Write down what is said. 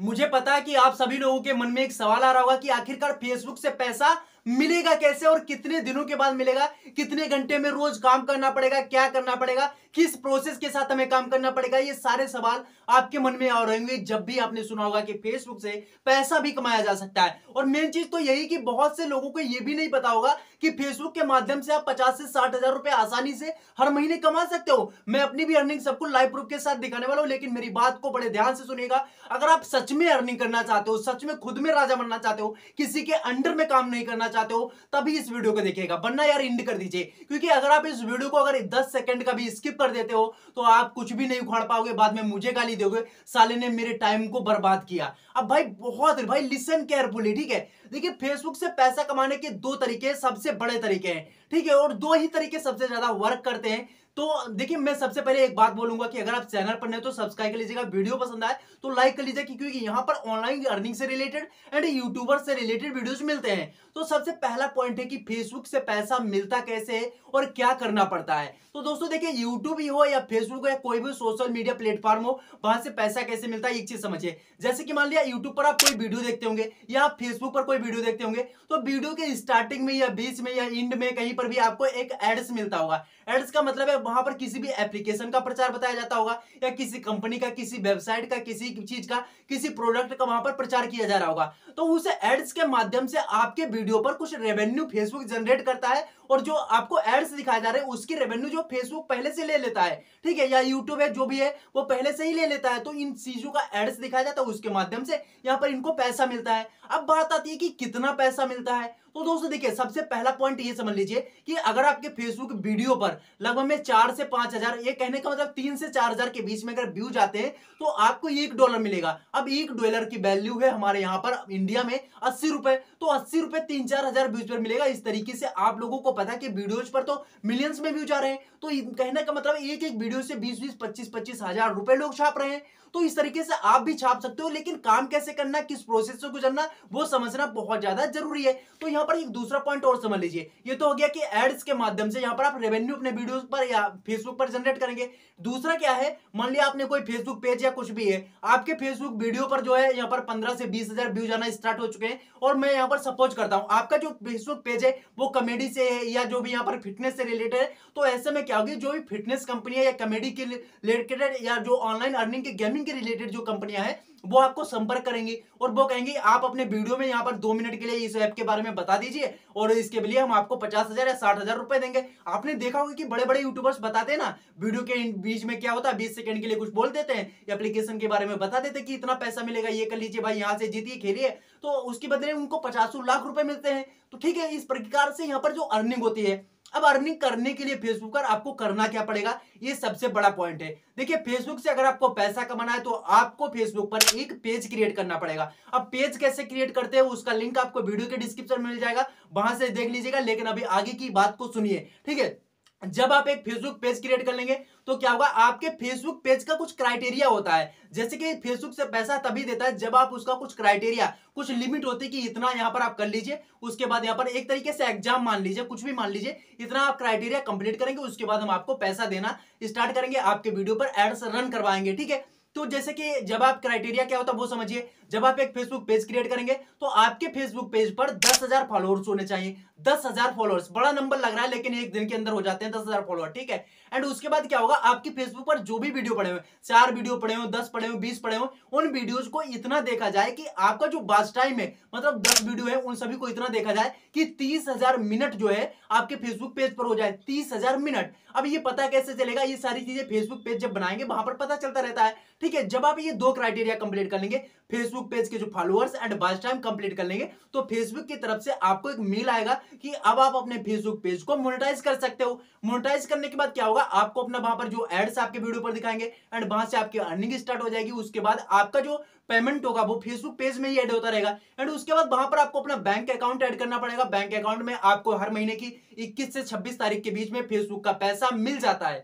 मुझे पता है कि आप सभी लोगों के मन में एक सवाल आ रहा होगा कि आखिरकार फेसबुक से पैसा मिलेगा कैसे और कितने दिनों के बाद मिलेगा? कितने घंटे में रोज काम करना पड़ेगा? क्या करना पड़ेगा? किस प्रोसेस के साथ हमें काम करना पड़ेगा? ये सारे सवाल आपके मन में आ रहे जब भी आपने सुना होगा कि फेसबुक से पैसा भी कमाया जा सकता है। और मेन चीज़ तो यही कि बहुत से लोगों को यह भी नहीं पता होगा कि फेसबुक के माध्यम से आप पचास से साठ हज़ार रुपए आसानी से हर महीने कमा सकते हो। मैं अपनी भी अर्निंग सबको लाइव प्रूफ के साथ दिखाने वाला हूँ, लेकिन मेरी बात को बड़े ध्यान से सुनिएगा। अगर आप सच में अर्निंग करना चाहते हो, सच में खुद में राजा बनना चाहते हो, किसी के अंडर में काम नहीं करना चाहते हो, तभी इस वीडियो को देखिएगा। वरना यार इंड कर दीजिए, क्योंकि अगर आप इस वीडियो को अगर दस सेकंड का भी स्किप कर देते हो तो आप कुछ भी नहीं उखाड़ पाओगे, बाद में मुझे गाली दोगे, साले ने मेरे टाइम को बर्बाद किया। अब भाई, बहुत भाई लिसन केयरफुली ठीक है? देखिए फेसबुक से पैसा कमाने के दो तरीके सबसे बड़े तरीके हैं, ठीक है? और दो ही तरीके सबसे ज़्यादा वर्क करते हैं तो देखिए, मैं सबसे पहले एक बात बोलूँगा कि अगर आप चैनल पर नहीं तो सब्सक्राइब कर लीजिएगा, वीडियो पसंद आए तो लाइक कर लीजिए क्योंकि यहाँ पर ऑनलाइन अर्निंग से रिलेटेड एंड यूट्यूबर से रिलेटेड वीडियोस मिलते हैं। तो सबसे पहला पॉइंट है कि फेसबुक से पैसा मिलता कैसे है और क्या करना पड़ता है। तो दोस्तों, देखिए यूट्यूब ही हो या फेसबुक या कोई भी सोशल मीडिया प्लेटफॉर्म हो, वहाँ से पैसा कैसे मिलता है, एक चीज़ समझिए। जैसे कि मान लिया यूट्यूब पर आप कोई वीडियो देखते होंगे या आप फेसबुक पर कोई वीडियो देखते होंगे तो वीडियो के स्टार्टिंग में या बीच में या इंड में कहीं पर भी आपको एक एड्स मिलता होगा। एड्स का मतलब है वहाँ पर किसी भी एप्लीकेशन का प्रचार बताया जाता होगा, या किसी कंपनी का, किसी वेबसाइट का, किसी चीज़ का, किसी प्रोडक्ट का वहाँ पर प्रचार किया जा रहा होगा तो उस एड्स के माध्यम से आपके वीडियो पर कुछ रेवेन्यू फेसबुक जनरेट करता है, और जो आपको एड्स दिखाए जा रहे हैं, उसकी रेवेन्यू जो फेसबुक पहले से ले लेता है, ठीक है, या यूट्यूब है, जो भी है, वो पहले से ही ले लेता है तो इन चीज़ों का एड्स दिखाया जाता है, उसके माध्यम से यहाँ पर इनको पैसा मिलता है। अब बात आती है कि कितना पैसा मिलता है तो दोस्तों देखिए, सबसे पहला पॉइंट ये समझ लीजिए कि अगर आपके फेसबुक वीडियो पर लगभग में चार से पाँच हज़ार, ये कहने का मतलब तीन से चार हज़ार के बीच में अगर व्यू जाते हैं तो आपको एक डॉलर मिलेगा। अब एक डॉलर की वैल्यू है हमारे यहाँ पर इंडिया में अस्सी रुपए तो अस्सी रुपए तीन चार हज़ार व्यूज़ पर मिलेगा। इस तरीके से आप लोगों को पता है कि वीडियोज़ पर तो मिलियंस में व्यूज़ आ रहे हैं। तो कहने का मतलब एक एक वीडियो से बीस बीस, पच्चीस पच्चीस हज़ार रुपए लोग छाप रहे हैं। तो इस तरीके से आप भी छाप सकते हो, लेकिन काम कैसे करना, किस प्रोसेस से गुजरना, वो समझना बहुत ज़्यादा ज़रूरी है। तो यहाँ पर एक दूसरा पॉइंट और समझ लीजिए। ये तो हो गया कि एड्स के माध्यम से यहाँ पर आप रेवेन्यू अपने वीडियो पर फेसबुक पर जनरेट करेंगे। दूसरा क्या है? मान लिया आपने कोई फेसबुक पेज या कुछ भी है, आपके फेसबुक वीडियो पर जो है, यहाँ पर पंद्रह से बीस हज़ार व्यू जाना स्टार्ट हो चुके हैं। और मैं यहाँ पर सपोज़ करता हूँ, आपका जो फेसबुक पेज है, वो कॉमेडी से है या जो भी यहाँ पर फिटनेस से रिलेटेड है तो ऐसे में क्या होगी? जो भी फिटनेस कंपनी है या कॉमेडी के रिलेटेड या जो ऑनलाइन अर्निंग के गेमिंग के रिलेटेड जो कंपनियाँ हैं वो आपको संपर्क करेंगी और वो कहेंगे, आप अपने वीडियो में यहाँ पर दो मिनट के लिए इस ऐप के बारे में बता दीजिए और इसके लिए हम आपको पचास हज़ार या साठ हज़ार रुपए देंगे। आपने देखा होगा कि बड़े बड़े यूट्यूबर्स बताते हैं ना, वीडियो के बीच में क्या होता है, बीस सेकंड के लिए कुछ बोल देते हैं एप्लीकेशन के बारे में बता देते कि इतना पैसा मिलेगा, ये कर लीजिए भाई, यहाँ से जीतिए, खेलिए। तो उसके बदले उनको पचास लाख रुपए मिलते हैं। तो ठीक है, इस प्रकार से यहाँ पर जो अर्निंग होती है अब अर्निंग करने के लिए फेसबुक पर आपको करना क्या पड़ेगा? ये सबसे बड़ा पॉइंट है। देखिए फेसबुक से अगर आपको पैसा कमाना है तो आपको फेसबुक पर एक पेज क्रिएट करना पड़ेगा। अब पेज कैसे क्रिएट करते हैं, उसका लिंक आपको वीडियो के डिस्क्रिप्शन में मिल जाएगा। वहाँ से देख लीजिएगा, लेकिन अभी आगे की बात को सुनिए। ठीक है? जब आप एक फेसबुक पेज क्रिएट कर लेंगे तो क्या होगा? आपके फेसबुक पेज का कुछ क्राइटेरिया होता है। जैसे कि फेसबुक से पैसा तभी देता है जब आप उसका कुछ क्राइटेरिया कुछ लिमिट होती है कि इतना यहाँ पर आप कर लीजिए, उसके बाद यहाँ पर एक तरीके से एग्ज़ाम मान लीजिए, कुछ भी मान लीजिए, इतना आप क्राइटेरिया कंप्लीट करेंगे, उसके बाद हम आपको पैसा देना स्टार्ट करेंगे, आपके वीडियो पर एड्स रन करवाएँगे, ठीक है? तो जैसे कि जब आप क्राइटेरिया क्या होता है वो समझिए। जब आप एक फेसबुक पेज क्रिएट करेंगे तो आपके फेसबुक पेज पर दस हज़ार फॉलोअर्स होने चाहिए। दस हज़ार फॉलोअर्स बड़ा नंबर लग रहा है, लेकिन एक दिन के अंदर हो जाते हैं दस हज़ार फॉलोअर ठीक है? एंड उसके बाद क्या होगा, आपकी फेसबुक पर जो भी वीडियो पड़े हुए चार वीडियो पड़े हो, दस पड़े हो, बीस पड़े हो, उन वीडियोज़ को इतना देखा जाए कि आपका जो बास टाइम है मतलब दस वीडियो है, उन सभी को इतना देखा जाए कि तीस हज़ार मिनट जो है, आपके फेसबुक पेज पर हो जाए। तीस हज़ार मिनट अब ये पता कैसे चलेगा? ये सारी चीज़ें फेसबुक पेज जब बनाएँगे, वहाँ पर पता चलता रहता है। ठीक है, जब आप ये दो क्राइटेरिया कंप्लीट कर लेंगे फेसबुक पेज के जो followers and watch time complete कर लेंगे तो फेसबुक की तरफ़ से आपको एक मेल आएगा कि अब आप अपने फेसबुक पेज को मोनेटाइज कर सकते हो। मोनेटाइज करने के बाद क्या होगा? आपको अपना वहाँ पर जो एड्स आपके वीडियो पर दिखाएँगे एंड वहाँ से आपकी अर्निंग स्टार्ट हो जाएगी। उसके बाद आपका जो पेमेंट होगा, वो फेसबुक पेज में ही ऐड होता रहेगा। एंड उसके बाद वहाँ पर आपको अपना बैंक अकाउंट ऐड करना पड़ेगा। बैंक अकाउंट में आपको हर महीने की 21 से 26 तारीख के बीच में फेसबुक का पैसा मिल जाता है।